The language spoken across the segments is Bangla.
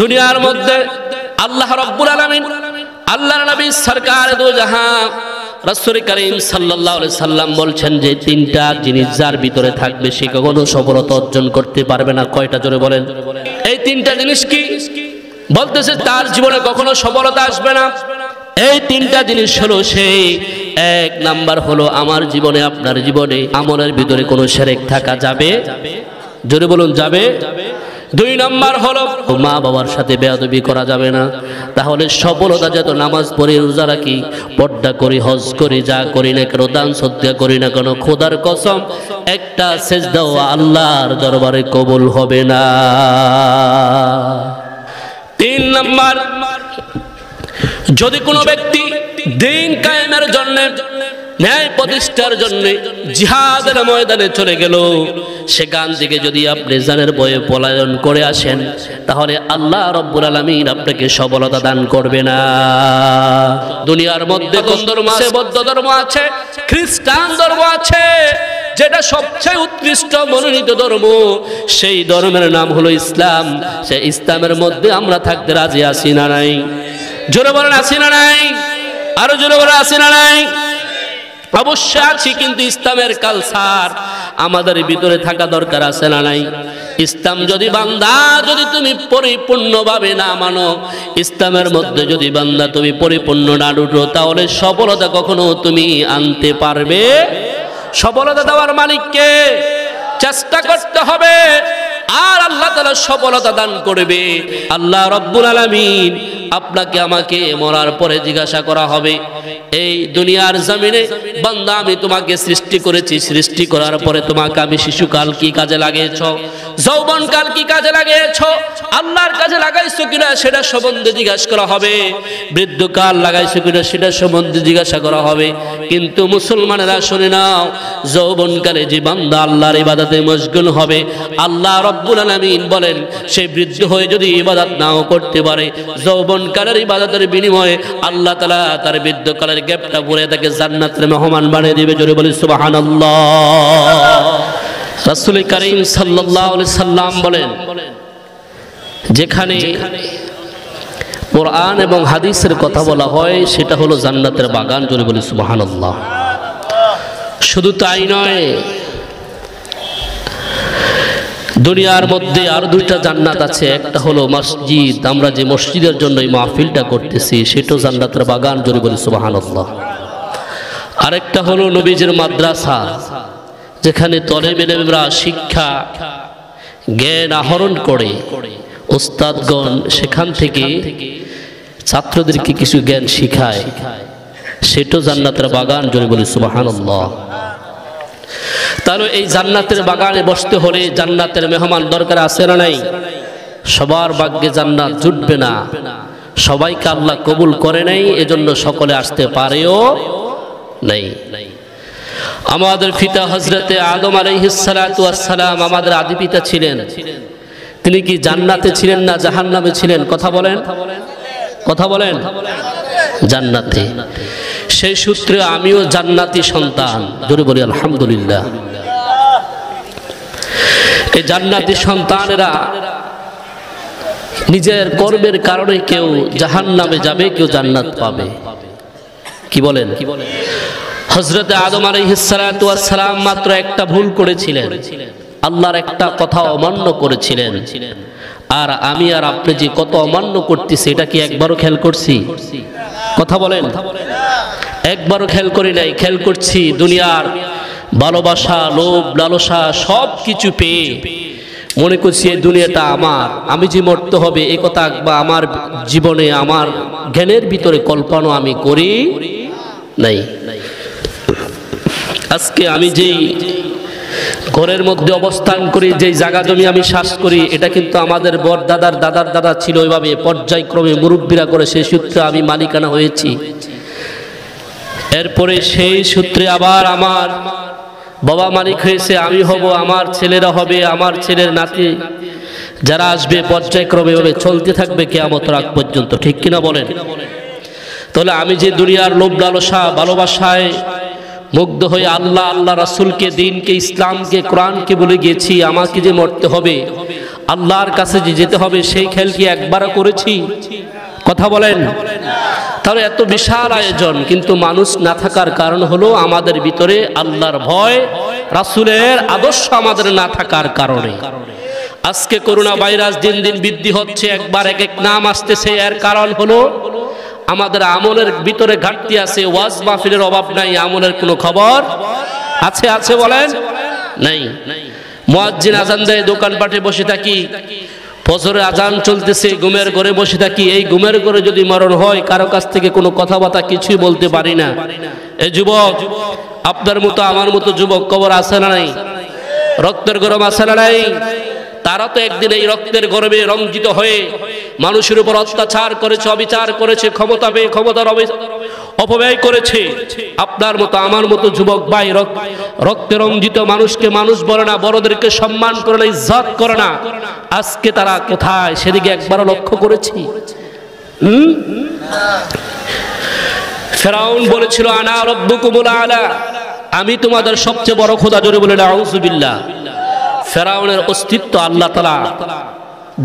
দুনিয়ার মধ্যে আল্লাহ রব্বুল আলামিন, আল্লাহর নবী সরকার দু রাসূল করিম আলাইহি সাল্লাম বলছেন যে তিনটা জিনিস যার ভিতরে থাকবে সে কখনো সফলতা অর্জন করতে পারবে না। কয়টা জোরে বলেন? এই তিনটা জিনিস কি? বলতেছে তার জীবনে কখনো সফলতা আসবে না। এই তিনটা জিনিস হলো সেই, এক নাম্বার হলো আমার জীবনে, আপনার জীবনে আমলের ভিতরে কোনো সেরেক থাকা যাবে? জোরে বলুন, যাবে? দুই নম্বর হলো মা বাবার সাথে বেয়াদবি করা যাবে না। তাহলে সফলতা যত নামাজ পড়ি, রোজা রাখি, পর্দা করি, হজ করি, যা করি না কেন, দান সত্যা করি না কেন, খোদার কসম, একটা শেষ দাও আল্লাহর দরবারে কবুল হবে না। তিন নাম্বার, যদি কোনো ব্যক্তি দিন কায়েমের জন্য ন্যায় প্রতিষ্ঠার জন্য জিহাদের ময়দানে চলে গেল। সেখান থেকে যদি আপনি জানের বয়ে পলায়ন করে আসেন, তাহলে আল্লাহ রব্বুল আলমিন আপনাকে সবলতা দান করবে না। দুনিয়ার মধ্যে কোন ধর্ম আছে বৌদ্ধ ধর্ম আছে খ্রিস্টান ধর্ম আছে, যেটা সবচেয়ে উৎকৃষ্ট মনোনীত ধর্ম, সেই ধর্মের নাম হলো ইসলাম। সে ইসলামের মধ্যে আমরা থাকতে রাজি আছি না নাই? জোরে বলেন, আছি না নাই? আরও জোরে বলেন, আছি না নাই? অবশ্যই আছি কিন্তু ইসলামের কালচার আমাদের ভিতরে থাকা দরকার আছে না নাই? ইসলাম যদি বান্দা, যদি তুমি পরিপূর্ণভাবে না মানো, ইসলামের মধ্যে যদি বান্দা তুমি পরিপূর্ণ না ডুটো তাহলে সফলতা কখনো তুমি আনতে পারবে? সফলতা দেওয়ার মালিককে চেষ্টা করতে হবে। আর আল্লাহ তালা সফলতা দান করবে। আল্লাহ রব্বুল আলমিন আপনাকে আমাকে মরার পরে জিজ্ঞাসা করা হবে। এই দুনিয়ার জমিনে বান্দা, আমি তোমাকে সৃষ্টি করেছি। সৃষ্টি করার পরে তোমাকে আমি শিশুকাল কি কাজে লাগিয়েছ? যৌবনকাল কি কাজে লাগিয়েছ? আল্লাহর কাজে লাগাইছো কিনা সেটা সম্বন্ধে জিজ্ঞাসা করা হবে। বৃদ্ধকাল লাগাইছো কিনা সেটা সম্বন্ধে জিজ্ঞাসা করা হবে। কিন্তু মুসলমানেরা শুনে নাও, যৌবনকালে যে বান্দা আল্লাহর ইবাদতে মশগুল হবে, আল্লাহ রব্বুল আলামিন বলেন, সে বৃদ্ধ হয়ে যদি ইবাদত নাও করতে পারে যৌবনকালের ইবাদতের বিনিময়ে আল্লাহ তালা তার বৃদ্ধকালের গ্যাপটা ভরে তাকে জান্নাতের মেহমান বানিয়ে দিবে। জোরে বলি, সুবহানাল্লাহ। রাসূল করিম আলাইহি সাল্লাম বলেন, যেখানে কোরআন এবং হাদিসের কথা বলা হয়, সেটা হলো জান্নাতের বাগান। জোরে বলি, সুবহানাল্লাহ। শুধু তাই নয় দুনিয়ার মধ্যে আর দুইটা জান্নাত আছে। একটা হলো মসজিদ। আমরা যে মসজিদের জন্য এই মাহফিলটা করতেছি, সেটাও জান্নাতের বাগান জোরে বলি, সুবহানাল্লাহ। আরেকটা হলো নবীজের মাদ্রাসা, যেখানে তলেবেলেমরা শিক্ষা, জ্ঞান আহরণ করে। ওস্তাদগণ সেখান থেকে ছাত্রদেরকে কিছু জ্ঞান শিখায়। সেটাও জান্নাতের বাগান জোরে বলি, সুবহানাল্লাহ। তাহলে এই জান্নাতের বাগানে বসতে হলে জান্নাতের মেহমান দরকার আছে না নাই? সবার ভাগ্যে জান্নাত জুটবে না। সবাইকে আল্লাহ কবুল করে নাই, এজন্য সকলে আসতে পারেও নাই। আমাদের পিতা হজরতে আদম আলাইহিসালাম আমাদের আদি পিতা ছিলেন। তিনি কি জান্নাতে ছিলেন না জাহান্নামে ছিলেন? কথা বলেন। কথা বলেন। জান্নাতে। সেই সূত্রে আমিও জান্নাতি সন্তান। জোরে বলি, আলহামদুলিল্লাহ। এই জান্নাতি সন্তানেরা নিজের কর্মের কারণে কেউ জাহান নামে যাবে, কেউ জান্নাত পাবে। কি বলেন? হজরতে আদম আলাইহিসালাম মাত্র একটা ভুল করেছিলেন। আল্লাহর একটা কথা অমান্য করেছিলেন। আর আমি আর আপনি যে কত অমান্য করতেছি, এটা কি একবারও খেয়াল করছি? কথা বলেন। একবারও খেয়াল করি নাই, খেয়াল করছি দুনিয়ার ভালোবাসা, লোভ, লালসা সব কিছু পেয়ে মনে করছি এই দুনিয়াটা আমার। আমি যে মরতে হবে এই কথা বা আমার জীবনে আমার জ্ঞানের ভিতরে কল্পনা আমি করি নাই। আজকে আমি যেই ঘরের মধ্যে অবস্থান করি, যেই জায়গা জমি আমি শ্বাস করি, এটা কিন্তু আমাদের বর দাদার দাদার দাদা ছিল ওইভাবে, পর্যায়ক্রমে মুরব্বীরা করে সেই সূত্রে আমি মালিকানা হয়েছি। এরপরে সেই সূত্রে আবার আমার বাবা মালিক হয়েছে, আমি হব, আমার ছেলেরা হবে, আমার ছেলের নাতি যারা আসবে, পর্যায়ক্রমে ভাবে চলতে থাকবে কেয়ামত রাগ পর্যন্ত, ঠিক কিনা বলেন? তাহলে আমি যে দুনিয়ার লোভ লালসা ভালোবাসায় মুগ্ধ হয়ে আল্লাহ আল্লাহ রাসুলকে, দিনকে, ইসলামকে, কোরআনকে বলে গেছি আমাকে যে মরতে হবে, আল্লাহর কাছে যে যেতে হবে, সেই খেল কি একবারও করেছি? কথা বলেন। তাহলে এত বিশাল আয়োজন, কিন্তু মানুষ না থাকার কারণ হলো আমাদের ভিতরে আল্লাহর ভয়, রাসুলের আদর্শ আমাদের না থাকার কারণে। আজকে করোনা ভাইরাস দিন দিন বৃদ্ধি হচ্ছে, একবার এক এক নাম আসতেছে, এর কারণ হলো আমাদের আমলের ভিতরে ঘাটতি আছে, ওয়াজ মাহফিলের অভাব নাই, আমলের কোনো খবর আছে আছে বলেন? নাই। মুয়াজ্জিন আজান দেয়, দোকানপাটে বসে থাকি ফজরে আজান চলতেছে, ঘুমের ঘরে বসে থাকি, এই ঘুমের ঘরে যদি মরণ হয়, কারও কাছ থেকে কোনো কথাবার্তা কিছুই বলতে পারি না। এই যুবক, আপনার মতো, আমার মতো যুবক কবর আছে না নাই? রক্তের গরম আছে না নাই? তারা তো একদিন এই রক্তের গরমে রঞ্জিত হয়ে মানুষের উপর অত্যাচার করেছে, অবিচার করেছে, ক্ষমতা পেয়ে ক্ষমতার অপব্যয় করেছে। আপনার মতো, আমার মতো যুবক ভাই রক্তে রঞ্জিত মানুষকে মানুষ বলে না, বড়দেরকে সম্মান করে না, ইজ্জত করে না। আজকে তারা কোথায়? সেদিকে একবারও লক্ষ্য করেছি। ফেরাউন বলেছিল, আনা রব্বুকুমুল আলা। আমি তোমাদের সবচেয়ে বড় খোদা জোরে বলে আউযুবিল্লাহ ফেরাউনের অস্তিত্ব আল্লাহ তালা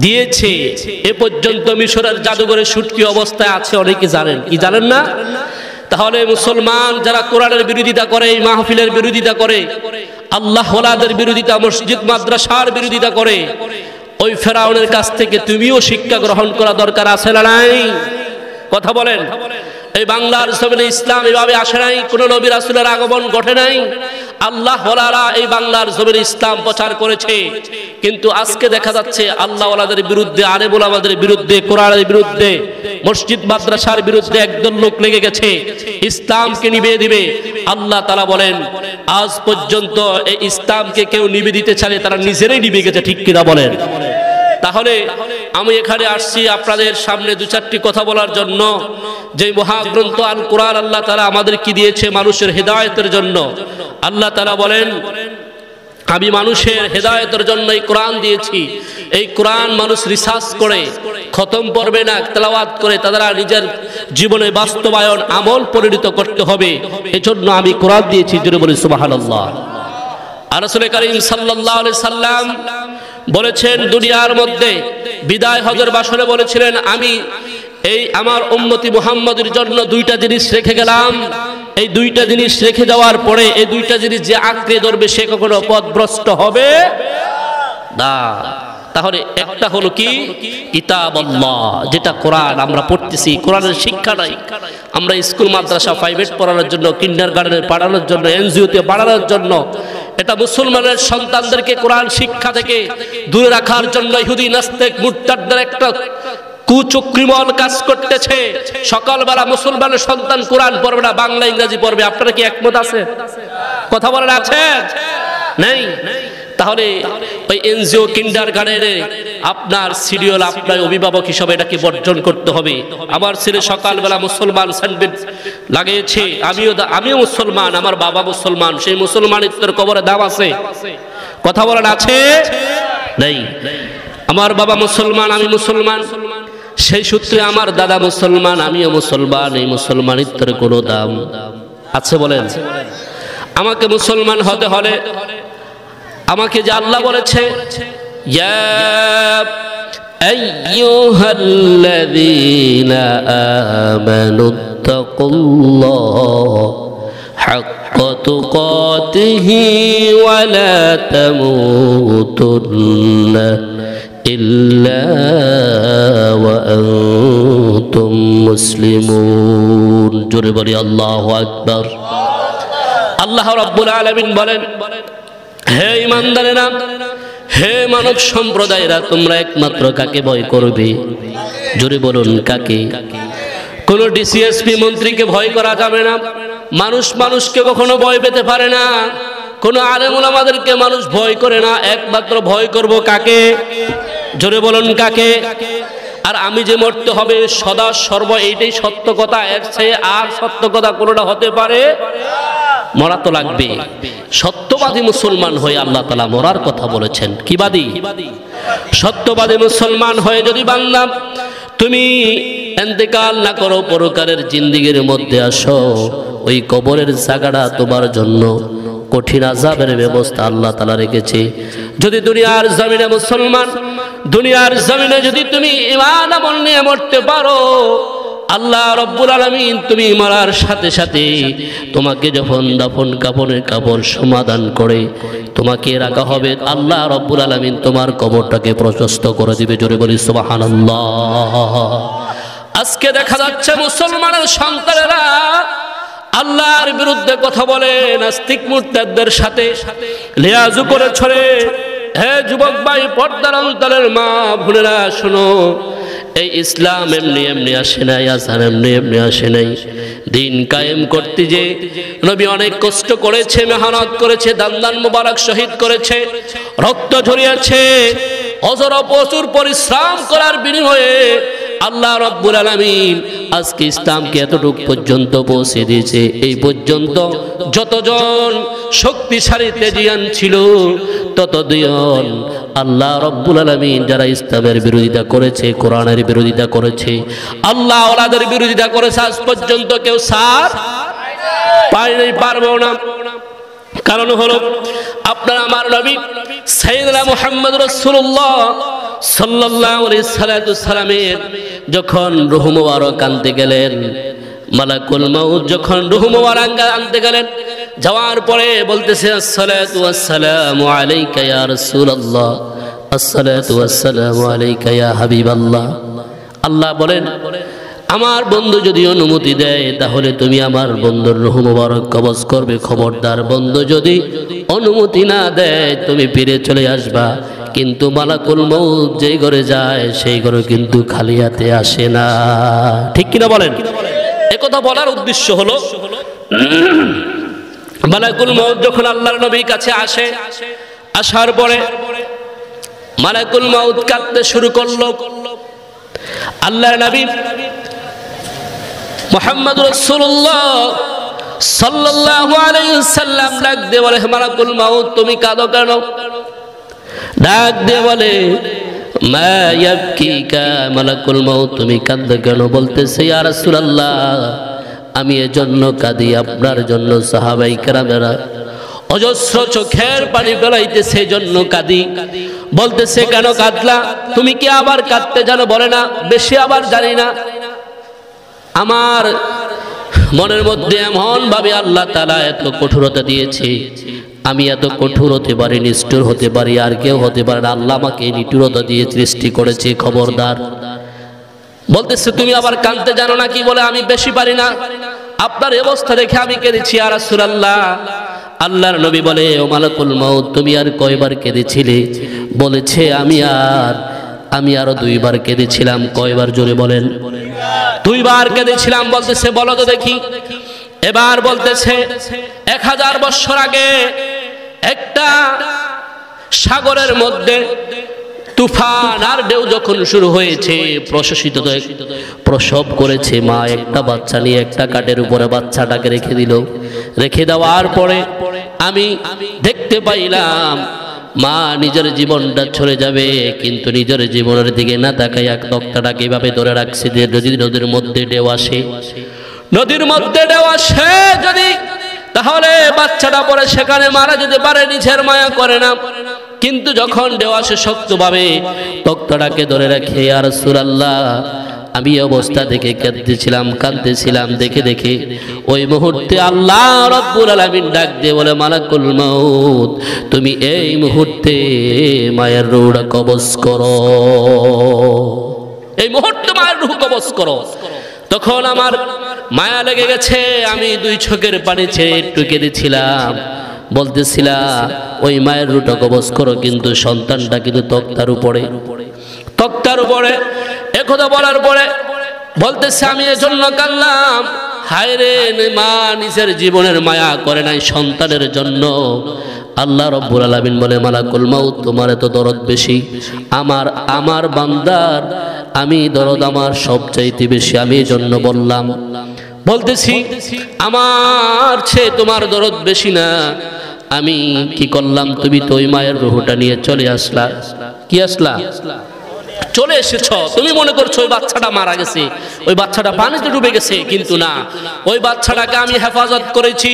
দিয়েছে। এ পর্যন্ত মিশরের জাদুঘরে সুটকি অবস্থায় আছে, অনেকে জানেন। কি জানেন না? তাহলে মুসলমান যারা কোরআনের বিরোধিতা করে, মাহফিলের বিরোধিতা করে, আল্লাহ বিরোধিতা, মসজিদ, মাদ্রাসার বিরোধিতা করে, ওই ফেরাউনের কাছ থেকে তুমিও শিক্ষা গ্রহণ করা দরকার আছে না নাই? কথা বলেন। এই বাংলার জমিনে ইসলাম এভাবে আসে নাই কোন নবীর আসলের আগমন ঘটে নাই। আল্লাহ এই বাংলার জমিনে ইসলাম প্রচার করেছে। কিন্তু আজকে দেখা যাচ্ছে আল্লাহ বিরুদ্ধে আরেবুল আমাদের বিরুদ্ধে কোরআনের বিরুদ্ধে মসজিদ মাদ্রাসার বিরুদ্ধে একদল লোক লেগে গেছে। ইসলামকে নিবে দিবে। আল্লাহ তালা বলেন আজ পর্যন্ত এই ইসলামকে কেউ নিবে দিতে চালে তারা নিজেরাই নিবে গেছে ঠিক কিনা বলেন? তাহলে আমি এখানে আসছি আপনাদের সামনে দু চারটি কথা বলার জন্য। যে মহাগ্রন্থ আল কোরআন আল্লাহ তারা আমাদের কি দিয়েছে মানুষের হেদায়তের জন্য? আল্লাহ তারা বলেন, আমি মানুষের হেদায়তের জন্য এই কোরআন দিয়েছি। এই কোরআন মানুষ রিসার্চ করে, খতম পড়বে না, তেলাওয়াত করে তারা নিজের জীবনে বাস্তবায়ন, আমল পরিণত করতে হবে। এজন্য আমি কোরআন দিয়েছি জুড়ে বলি সুবাহ আল্লাহ আরসুল করিম সাল্লাহ সাল্লাম বলেছেন, দুনিয়ার মধ্যে বিদায় হজর বাসনে বলেছিলেন, আমি এই আমার উম্মতি মুহাম্মদের জন্য দুইটা জিনিস রেখে গেলাম। এই দুইটা জিনিস রেখে যাওয়ার পরে এই দুইটা জিনিস যে আঁকড়ে ধরবে, সে কখনো পথভ্রষ্ট হবে না। তাহলে একটা হলো কি? কিতাব যেটা কোরআন, আমরা পড়তেছি। কোরআনের শিক্ষা নাই। আমরা স্কুল, মাদ্রাসা প্রাইভেট পড়ানোর জন্য কিন্ডার গার্ডেনের পড়ানোর জন্য এনজিওতে পড়ানোর জন্য এটা মুসলমানের সন্তানদেরকে কোরআন শিক্ষা থেকে দূরে রাখার জন্য ইহুদি নাস্তেক মুরতাদদের একটা কুচক্রিমল কাজ করতেছে। সকালবেলা মুসলমানের সন্তান কোরআন পড়বে না, বাংলা, ইংরেজি পড়বে। আপনারা কি একমত আছে কথা বলার আছে? নেই? তাহলে ওই এনজিও কিন্ডার গার্ডেনে আপনার সিরিয়াল আপনার অভিভাবক হিসাবে এটাকে বর্জন করতে হবে। আমার ছেলে সকালবেলা মুসলমান স্যান্ডউইচ লাগিয়েছে, আমিও আমিও মুসলমান, আমার বাবা মুসলমান, সেই মুসলমানিত্বের কবরে দাম আছে। কথা বলেন আছে? নেই। আমার বাবা মুসলমান, আমি মুসলমান। সেই সূত্রে আমার দাদা মুসলমান, আমিও মুসলমান, এই মুসলমানিত্বের কোনো দাম আছে বলেন? আমাকে মুসলমান হতে হলে আমাকে যে আল্লাহ বলেছে أيها الذين آمنوا اتقوا الله حق تقاته ولا تموتن إلا وأنتم مسلمون جربري الله أكبر الله رب العالمين বলেন হে ইমানদারেরা, হে মানব সম্প্রদায়েরা, তোমরা একমাত্র কাকে ভয় করবে? জোরে বলুন, কাকে? কোন ডিসিএসপি মন্ত্রীকে ভয় করা যাবে না। মানুষ মানুষকে কখনো ভয় পেতে পারে না। কোন আলেমুল আমাদেরকে মানুষ ভয় করে না। একমাত্র ভয় করব কাকে? জোরে বলুন, কাকে? আর আমি যে মরতে হবে, সদা সর্ব, এইটাই সত্য কথা। এর চেয়ে আর সত্য কথা কোনোটা হতে পারে? মরা তো লাগবে। সত্যবাদী মুসলমান হয়ে আল্লাহ তালা মরার কথা বলেছেন। কিবাদী সত্যবাদী মুসলমান হয়ে যদি বাংলা তুমি এন্তেকাল না করো পরকারের জিন্দিগির মধ্যে আসো, ওই কবরের জায়গাটা তোমার জন্য কঠিন আজাবের ব্যবস্থা আল্লাহ তালা রেখেছে। যদি দুনিয়ার জমিনে মুসলমান, দুনিয়ার জমিনে যদি তুমি ইমান আমল নিয়ে মরতে পারো আল্লাহ রব্বুল আলমিন তুমি মারার সাথে সাথে তোমাকে যখন দাফন কাপনের কাপড় সমাধান করে, তোমাকে রাখা হবে, আল্লাহ রব্বুল আলমিন তোমার কবরটাকে প্রশস্ত করে দিবে। জোরে বলি সুবাহান আজকে দেখা যাচ্ছে মুসলমানের সন্তানেরা আল্লাহর বিরুদ্ধে কথা বলে, নাস্তিক মুরতাদের সাথে লিয়াজু করে ছড়ে। হে যুবক ভাই, পর্দার অন্তরের মা ভুলেরা শোনো এই ইসলাম এমনি এমনি আসে নাই আসার এমনি এমনি আসে নাই। দিন কায়েম করতে যে নবী অনেক কষ্ট করেছে, মেহনত করেছে দান দান মুবারক শহীদ করেছে, রক্ত ঝরিয়েছে, অজর প্রচুর পরিশ্রম করার বিনিময়ে আল্লাহ রব্বুল আলমিন আজকে ইসলামকে এতটুক পর্যন্ত পৌঁছে দিয়েছে। এই পর্যন্ত যতজন শক্তিশালী তেজিয়ান ছিল ততজন আল্লাহ রব্বুল আলমিন যারা ইসলামের বিরোধিতা করেছে, কোরআনের বিরোধিতা করেছে, আল্লাহ ওলাদের বিরোধিতা করেছে, আজ পর্যন্ত কেউ সার পাইনি পারব না। কারণ হলো আপনার আমার নবী সাইদুল্লাহ মোহাম্মদ রসুল্লাহ সাল্লামের যখন রুহু মোবারক আনতে গেলেন, মালাকুল মাউদ যখন রুহু মোবারক আনতে গেলেন, যাওয়ার পরে বলতেছে, আসসালাতু আসসালামু আলাইকা ইয়া রাসূলুল্লাহ, আসসালাতু আসসালামু আলাইকা ইয়া হাবিবাল্লাহ। আল্লাহ বলেন আমার বন্ধু যদি অনুমতি দেয়, তাহলে তুমি আমার বন্ধুর রুহ মুবারক কবজ করবে, খবরদার বন্ধু যদি অনুমতি না দেয়, তুমি ফিরে চলে আসবা। কিন্তু মালাকুল মৌত যেই ঘরে যায়, সেই ঘরে কিন্তু খালি হাতে আসে না। ঠিক কিনা বলেন? একথা বলার উদ্দেশ্য হলো, মালাকুল মৌত যখন আল্লাহর নবীর কাছে আসে, আসার পরে মালাকুল মৌত কাঁদতে শুরু করল। আল্লাহর নবী মোহাম্মদ রসুল্লাহ সাল্লাল্লাহু আলাইহি সাল্লাম ডাক দিয়ে বলে, মালাকুল মাউত, তুমি কাঁদো কেন? ডাক দিয়ে বলে, মা ইয়াবকিকা মালাকুল মাউত, তুমি কাঁদো কেন? বলতেছে, ইয়া রাসূলুল্লাহ, আমি এজন্য কাঁদি, আপনার জন্য সাহাবাই কেরামেরা অজস্র চোখের পানি ফেলাইতেছে জন্য কাঁদি। বলতেছে, কেন কাঁদলা? তুমি কি আবার কাঁদতে জানো? বলে না, বেশি আবার জানি না। আমার মনের মধ্যে এমন ভাবে আল্লাহ তালা এত কঠোরতা দিয়েছে। আমি এত কঠোর হতে পারি, নিষ্ঠুর হতে পারি, আর কেউ হতে পারে আল্লাহ আমাকে নিটুরতা দিয়ে সৃষ্টি করেছে, খবরদার। বলতেছে, তুমি আবার কানতে জানো না কি? বলে, আমি বেশি পারি না। আপনার অবস্থা দেখে আমি কেঁদেছি আর আল্লাহ আল্লাহর নবী বলে, ও মালাকুল মাউত, তুমি আর কয়বার কেঁদেছিলে? বলেছে, আমি আর আমি আরও দুইবার কেঁদেছিলাম। কয়বার জোরে বলেন? দুইবার কেঁদেছিলাম, বলতেছে, বলো তো দেখি। এবার বলতেছে, এক হাজার বছর আগে একটা সাগরের মধ্যে তুফান আর ঢেউ যখন শুরু হয়েছে, প্রশাসিত প্রসব করেছে। মা একটা বাচ্চা নিয়ে একটা কাঠের উপরে বাচ্চাটাকে রেখে দিল। রেখে দেওয়ার পরে আমি দেখতে পাইলাম মা নিজের জীবনটা চলে যাবে, কিন্তু নিজের জীবনের দিকে না তাকাই এক তক্তাটাকে এভাবে ধরে রাখছে যে যদি নদীর মধ্যে ঢেউ আসে? নদীর মধ্যে ঢেউ আসে যদি, তাহলে বাচ্চাটা পরে সেখানে মারা যেতে পারে, নিজের মায়া করে না। কিন্তু যখন ঢেউ আসে শক্তভাবে, তক্তাটাকে ধরে রাখে আর সুরাল্লাহ আমি অবস্থা দেখে কাঁদতেছিলাম কাঁদতেছিলাম, দেখে দেখে ওই মুহূর্তে আল্লাহ রব্বুল আলামিন ডাক দিয়ে বলে, মালাকুল মাউত, তুমি এই মুহূর্তে মায়ের রৌড়া কবজ করো। এই মুহূর্তে মায়ের রুহ কবজ করো। তখন আমার মায়া লেগে গেছে, আমি দুই চোখের পানি ছেড়ে একটু কেঁদেছিলাম বলতেছিলা, ওই মায়ের রুটা কবজ করো, কিন্তু সন্তানটা কিন্তু তক্তার উপরে। তক্তার উপরে একথা বলার পরে বলতেছে, আমি এজন্য কানলাম হায় রে মা, নিজের জীবনের মায়া করে নাই সন্তানের জন্য। আল্লাহ রব্বুল আলমিন বলে, মালাকুল মাউত, তোমার এত দরদ বেশি। আমার আমার বান্দার, আমি দরদ আমার সবচাইতে বেশি। আমি এই জন্য বললাম। বলতেছি, আমার ছে তোমার দরদ বেশি না। আমি কি করলাম? তুমি তো ওই মায়ের রুহুটা নিয়ে চলে আসলা। কি আসলা? চলে এসেছ। তুমি মনে করছ ওই বাচ্চাটা মারা গেছে। ওই বাচ্চাটা পানিতে ডুবে গেছে, কিন্তু না। ওই বাচ্চাটাকে আমি হেফাজত করেছি।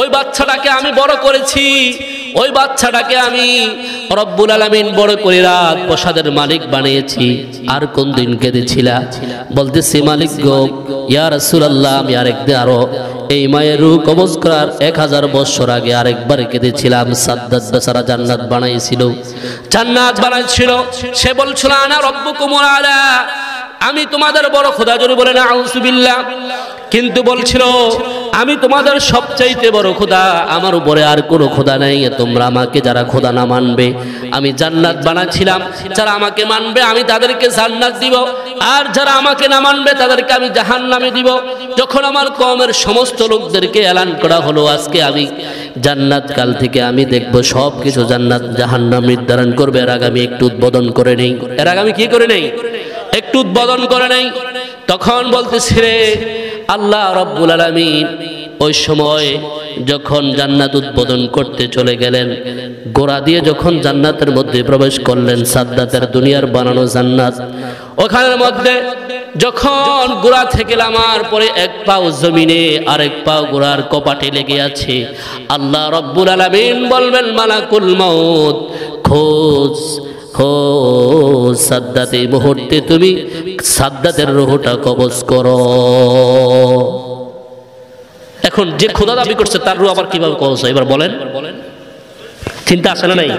ওই বাচ্চাটাকে আমি বড় করেছি। ওই বাচ্চাটাকে আমি রব্বুল আলামিন বড় করে রাত প্রসাদের মালিক বানিয়েছি। আর কোন দিন কেঁদেছিলা? বলতেছি, মালিক গো, ইয়া রাসূলুল্লাহ, আমি আরেকদিন আরও এই মায়ের কবজ করার এক হাজার বছর আগে আরেকবার কেঁদেছিলাম। সাদ্দাত বেচারা জান্নাত বানাইছিল। জান্নাত বানাইছিল। সে বলছিল, আনা রব্বুকুমুল আলা। আমি তোমাদের বড় খোদা জোরে বলে না আউজুবিল্লাহ কিন্তু বলছিল, আমি তোমাদের সবচাইতে বড় খোদা, আমার উপরে আর কোনো খোদা নাই, তোমরা আমাকে যারা খোদা না মানবে, আমি জান্নাত বানাচ্ছিলাম। যারা আমাকে মানবে, আমি তাদেরকে জান্নাত দিব। আর যারা আমাকে না মানবে, তাদেরকে আমি জাহান নামে দিব। যখন আমার কমের সমস্ত লোকদেরকে এলান করা হলো, আজকে আমি জান্নাত কাল থেকে আমি দেখব সব কিছু জান্নাত জাহান্নাম নির্ধারণ করবে। এর আগে আমি একটু উদ্বোধন করে নেই। এর আগে আমি কি করে নেই? একটু উদ্বোধন করে নাই। তখন বলতেছি রে, আল্লাহ রব্বুল আলমিন, ওই সময় যখন জান্নাত উদ্বোধন করতে চলে গেলেন, গোড়া দিয়ে যখন জান্নাতের মধ্যে প্রবেশ করলেন, সাদ্দাতের দুনিয়ার বানানো জান্নাত, ওখানের মধ্যে যখন গোড়া থেকে নামার পরে এক পাও জমিনে আরেক পাও গোড়ার কপাটে লেগে আছে, আল্লাহ রব্বুল আলমিন বলবেন, মালাকুল মৌত খোঁজ। হো সাদ্দাত এই মুহূর্তে তুমি সাদ্দাতের রোহটা কবজ করো। এখন যে খোদা দাবি করছে, তার রু আবার কীভাবে কবজ হয়? এবার বলেন। চিন্তা আসে না নাই?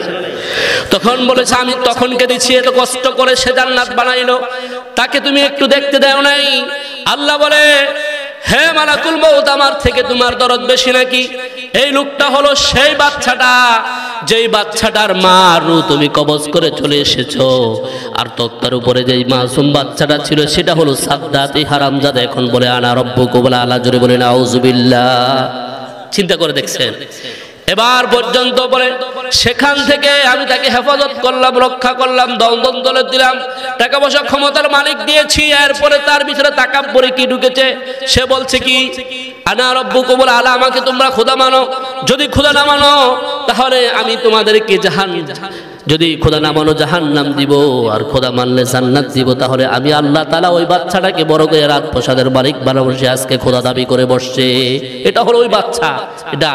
তখন বলেছে, আমি তখন কেঁদেছি, এত কষ্ট করে সে জান্নাত বানাইলো। তাকে তুমি একটু দেখতে দাও নাই? আল্লাহ বলে, হে মালাকুল মৌত আমার থেকে তোমার দরদ বেশি নাকি? এই লোকটা হলো সেই বাচ্চাটা, যেই বাচ্চাটার মা রু তুমি কবজ করে চলে এসেছ। আর তক্তার উপরে যেই মাসুম বাচ্চাটা ছিল, সেটা হলো সাদ্দাত হারামজাদা এখন বলে, আনা রব্বু কোবলা আল্লাহ জোরে বলে না চিন্তা করে দেখছেন? এবার পর্যন্ত বলে, সেখান থেকে আমি তাকে হেফাজত করলাম, রক্ষা করলাম দন্দন দলে দিলাম, টাকা পয়সা ক্ষমতার মালিক দিয়েছি, এরপরে তার ভিতরে পরে কি ঢুকেছে? সে বলছে কি আনা রব্বু কবুল আলা, আমাকে তোমরা খোদা মানো। যদি খোদা না মানো, তাহলে আমি তোমাদেরকে জাহান যদি খোদা না মানো জাহান নাম দিব। আর খোদা মানলে জান্নাত দিব। তাহলে আমি আল্লাহ তালা ওই বাচ্চাটাকে বড় করে রাত প্রসাদের মালিক বানা বসে আজকে খোদা দাবি করে বসছে। এটা হলো ওই বাচ্চা। এটা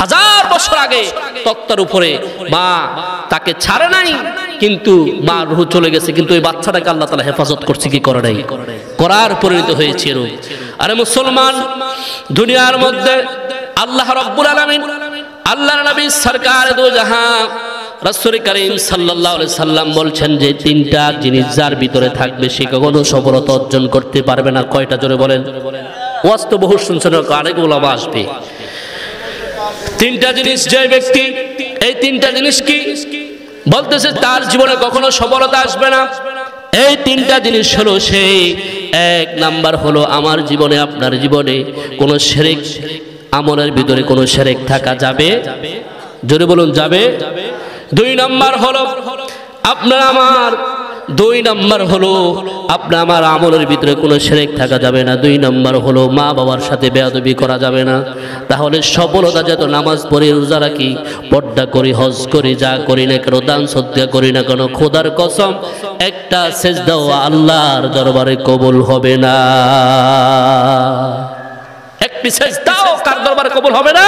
হাজার বছর আগে তক্তার উপরে মা তাকে ছাড়ে নাই, কিন্তু মা রুহ চলে গেছে, কিন্তু ওই বাচ্চাটাকে আল্লাহ তালা হেফাজত করছে, কি করে নাই? করার পরিণত হয়েছে আরে মুসলমান দুনিয়ার মধ্যে আল্লাহ রব্বুল আলমিন আল্লাহ নবী সরকার দু জাহাঁ রাসূল করিম আলাইহি সাল্লাম বলছেন যে তিনটা জিনিস যার ভিতরে থাকবে সে কখনো সফলতা অর্জন করতে পারবে না। কয়টা জোরে বলেন? ওয়াজ তো বহু শুনছেন আরেক ওলামা আসবে। তিনটা জিনিস যে ব্যক্তি, এই তিনটা জিনিস কি? বলতেছে তার জীবনে কখনো সফলতা আসবে না। এই তিনটা জিনিস হলো সেই এক নাম্বার হলো আমার জীবনে, আপনার জীবনে কোনো শেরেক, আমলের ভিতরে কোনো শেরেক থাকা যাবে? জোরে বলুন, যাবে? দুই নাম্বার হলো, আপনার আমার দুই নাম্বার হলো আপনার আমার আমলের ভিতরে কোনো সেরেক থাকা যাবে না। দুই নাম্বার হলো মা বাবার সাথে বেয়াদবি করা যাবে না। তাহলে সফলতা যত নামাজ পড়ি, রোজা রাখি, পর্দা করি, হজ করি, যা করি না কেন, দান সত্যা করি না কেন, খোদার কসম, একটা শেষ দাও আল্লাহর দরবারে কবুল হবে না। একটি শেষ দাও কার দরবারে কবুল হবে না?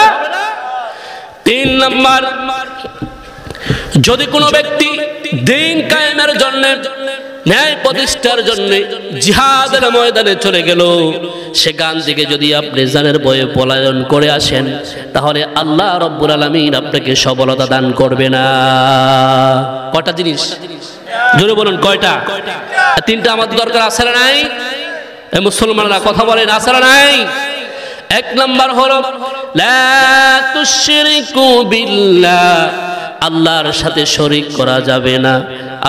তিন নাম্বার, যদি কোনো ব্যক্তি দিন কায়েমের জন্য, ন্যায় প্রতিষ্ঠার জন্য জিহাদের ময়দানে চলে গেল। সেখান থেকে যদি আপনি জানের বয়ে পলায়ন করে আসেন, তাহলে আল্লাহ রব্বুল আলমিন আপনাকে সবলতা দান করবে না। কটা জিনিস? জোরে বলুন, কয়টা? তিনটা আমাদের দরকার আছে নাই? মুসলমানরা কথা বলেন, আছে নাই? এক নম্বর হলো, লা তুশরিকু বিল্লাহ। আল্লাহর সাথে শরিক করা যাবে না।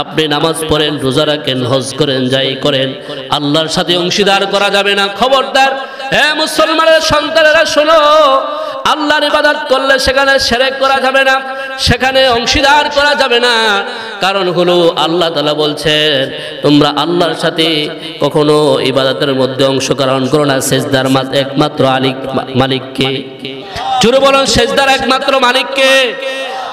আপনি নামাজ পড়েন, রোজা রাখেন, হজ করেন, যাই করেন, আল্লাহর সাথে অংশীদার করা যাবে না। খবরদার হ্যাঁ মুসলমানের সন্তানেরা শোনো, আল্লাহর ইবাদত করলে সেখানে সেরেক করা যাবে না, সেখানে অংশীদার করা যাবে না। কারণ হলো আল্লাহ তালা বলছেন, তোমরা আল্লাহর সাথে কখনো ইবাদতের মধ্যে অংশগ্রহণ করো না, সেজদার একমাত্র আলিক মালিককে। জুড়ে বলুন, সেজদার একমাত্র মালিককে।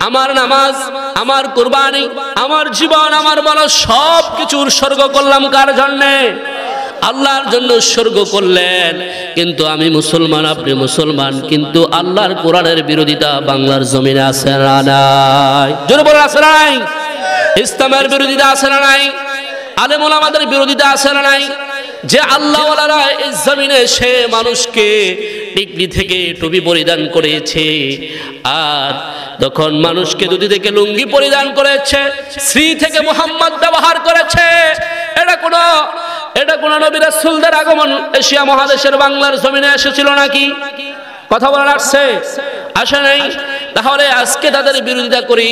আমার নামাজ, আমার কুরবানি, আমার জীবন, আমার মন সব কিছু উৎসর্গ করলাম কার জন্যে? আল্লাহর জন্য উৎসর্গ করলেন। কিন্তু আমি মুসলমান, আপনি মুসলমান, কিন্তু আল্লাহর কোরআনের বিরোধিতা বাংলার জমিনে আছে না নাই? জোরে বলে আছে নাই? ইসলামের বিরোধিতা আছে না নাই? আলেমুল আমাদের বিরোধিতা আছে না নাই? যে এই জমিনে সে মানুষকে ডিগ্রি থেকে টুপি পরিধান করেছে, আর তখন মানুষকে দুটি থেকে লুঙ্গি পরিধান করেছে শ্রী থেকে মোহাম্মদ ব্যবহার করেছে। এটা কোনো, এটা কোন নবী রাসূলদের আগমন এশিয়া মহাদেশের বাংলার জমিনে এসেছিল নাকি? কথা বলার আসছে? আসে নাই? তাহলে আজকে তাদের বিরোধিতা করি।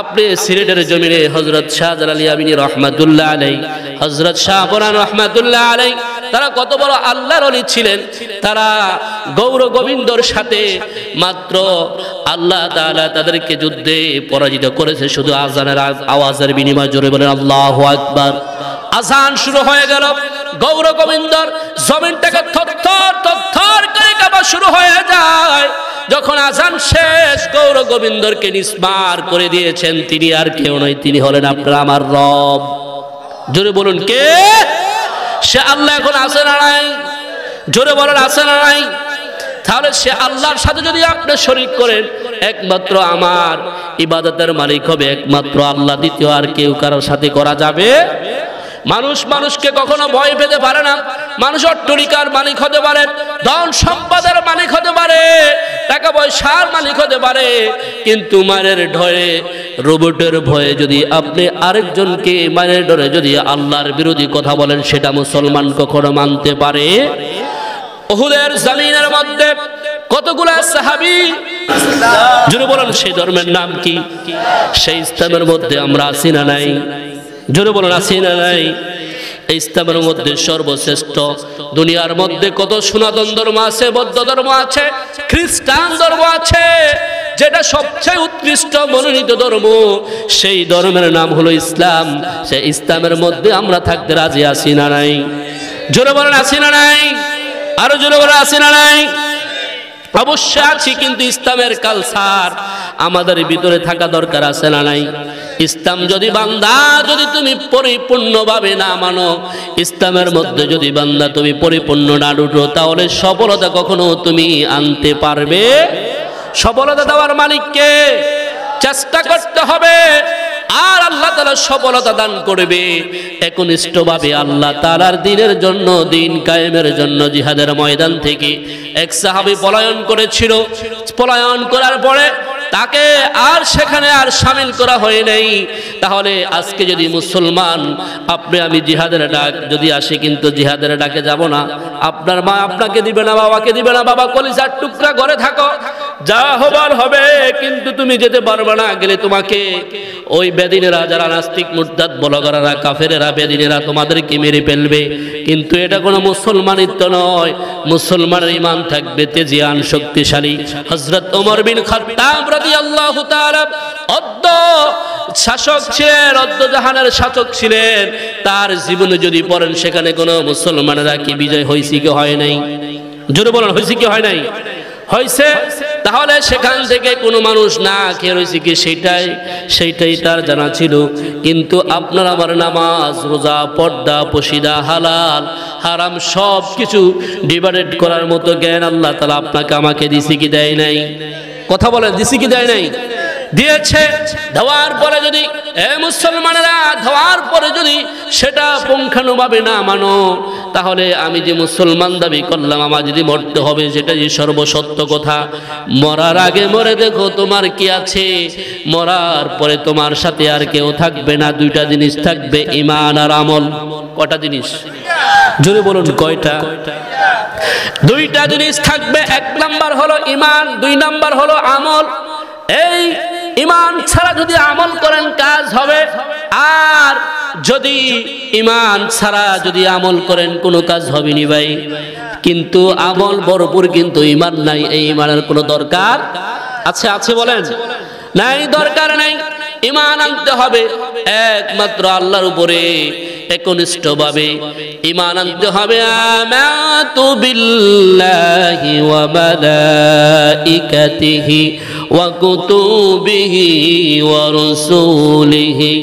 আপনি সিলেটের জমিনে হজরত শাহজাল আলী আমিনী রহমাতুল্লাহ আলাই হজরত শাহ বরান রহমাতুল্লাহ আলাই তারা কত বড় আল্লাহর অলি ছিলেন। তারা গৌর গোবিন্দর সাথে মাত্র আল্লাহ তাআলা তাদেরকে যুদ্ধে পরাজিত করেছে, শুধু আজানের আওয়াজের বিনিময় জোরে বলেন আল্লাহু আকবার। আজান শুরু হয়ে গেল। গৌর গোবিন্দর জমিনটাকে থর থরথর করে কাবা শুরু হয়ে যায়। যখন আজান শেষ, গৌর গোবিন্দরকে নিষ্মার করে দিয়েছেন। তিনি আর কেউ নয়, তিনি হলেন আপনার আমার রব। জোরে বলুন, কে? সে আল্লাহ এখন আছে না নাই? জোরে বলেন, আছে না নাই? তাহলে সে আল্লাহর সাথে যদি আপনি শরিক করেন, একমাত্র আমার ইবাদতের মালিক হবে একমাত্র আল্লাহ। দ্বিতীয় আর কেউ কারোর সাথে করা যাবে মানুষ মানুষকে কখনো ভয় পেতে পারে না। মানুষ অট্টরিকার মালিক হতে পারে, ধন সম্পদের মালিক হতে পারে, টাকা পয়সার মালিক হতে পারে, কিন্তু মায়ের ঢয়ে, রোবটের ভয়ে যদি আপনি আরেকজনকে মায়ের ডরে যদি আল্লাহর বিরোধী কথা বলেন, সেটা মুসলমান কখনো মানতে পারে? ওহুদের জমিনের মধ্যে কতগুলা সাহাবি? জুড়ে বলেন, সেই ধর্মের নাম কি? সেই ইসলামের মধ্যে আমরা আছি না নাই? জোরে বলুন, আছি না নাই? ইসলামের মধ্যে সর্বশ্রেষ্ঠ। দুনিয়ার মধ্যে কত সনাতন ধর্ম আছে, বৌদ্ধ ধর্ম আছে, খ্রিস্টান ধর্ম আছে, যেটা সবচেয়ে উৎকৃষ্ট মনোনীত ধর্ম, সেই ধর্মের নাম হলো ইসলাম। সে ইসলামের মধ্যে আমরা থাকতে রাজি আছি না নাই? জোরে বলেন, আছি না নাই? আরও জোরে বলেন, আছি না নাই? অবশ্যই আছি, কিন্তু ইসলামের কালচার আমাদের ভিতরে থাকা দরকার আছে না নাই? ইসলাম যদি বান্দা, যদি তুমি পরিপূর্ণভাবে না মানো, ইসলামের মধ্যে যদি বান্দা তুমি পরিপূর্ণ না ডুটো, তাহলে সফলতা কখনো তুমি আনতে পারবে? সফলতা দেওয়ার মালিককে চেষ্টা করতে হবে। আর আল্লাহ তালা সফলতা দান করবে। একনিষ্ঠভাবে আল্লাহ তালার দিনের জন্য, দিন কায়েমের জন্য জিহাদের ময়দান থেকে এক সাহাবি পলায়ন করেছিল। পলায়ন করার পরে তাকে আর সেখানে আর সামিল করা হয় নাই। তাহলে আজকে যদি মুসলমান, আপনি আমি জিহাদের ডাক যদি আসি, কিন্তু জিহাদের ডাকে যাব না। আপনার মা আপনাকে দিবে না, বাবাকে দিবে না, বাবা কলিজার টুকরা ঘরে থাকো। যা হবার হবে, কিন্তু তুমি যেতে পারবে না, গেলে তোমাকে ওই বেদিনেরা যারা নাস্তিক, মুরতাদ বলগারা কাফেরেরা, বেদিনেরা তোমাদেরকে মেরে ফেলবে। কিন্তু এটা কোনো মুসলমানিত্ব নয়। মুসলমানের ইমান থাকবে তেজিয়ান, শক্তিশালী। হজরত ওমর বিন খাত্তাব রাদিয়াল্লাহু অদ্য শাসক ছিলেন অদ্য জাহানের শাসক ছিলেন। তার জীবনে যদি পড়েন, সেখানে কোনো মুসলমানেরা কি বিজয় হয়েছে কি হয় নাই? জোরে বলেন হয়েছে কি হয় নাই? হয়েছে তাহলে সেখান থেকে কোনো মানুষ না খেয়ে রয়েছে কি সেটাই, সেইটাই তার জানা ছিল। কিন্তু আপনার আমার নামাজ, রোজা, পর্দা, পশিদা, হালাল, হারাম সব কিছু ডিভাইডেড করার মতো জ্ঞান আল্লাহ তালা আপনাকে আমাকে দিছি কি দেয় নাই? কথা বলে দিছি কি দেয় নাই? দিয়েছে। দেওয়ার পরে যদি, এ মুসলমানেরা দেওয়ার পরে যদি সেটা পুঙ্খানুভাবে না মানো তাহলে আমি যে মুসলমান দাবি করলাম, আমার যদি মরতে হবে সেটা যে সর্বসত্য কথা। মরার আগে মরে দেখো তোমার কি আছে। মরার পরে তোমার সাথে আর কেউ থাকবে না, দুইটা জিনিস থাকবে ইমান আর আমল। কটা জিনিস? জোরে বলুন, কয়টা? দুইটা জিনিস থাকবে, এক নাম্বার হলো ইমান দুই নাম্বার হলো আমল। এই ইমান ছাড়া যদি আমল করেন, কাজ হবে। আর যদি ইমান ছাড়া যদি আমল করেন, কোনো কাজ হবে নি ভাই। কিন্তু আমল বরপুর কিন্তু ইমান নাই, এই ইমানের কোনো দরকার আছে আছে বলেন? নাই, দরকার নাই। ইমান আনতে হবে। একমাত্র আল্লাহর উপরে। একনিষ্ঠ ভাবে ইমান আনতে হবে আমাতু বিল্লাহি ওয়া মালাইকাতিহি ওয়া কুতুবিহি ওয়া রসুলিহি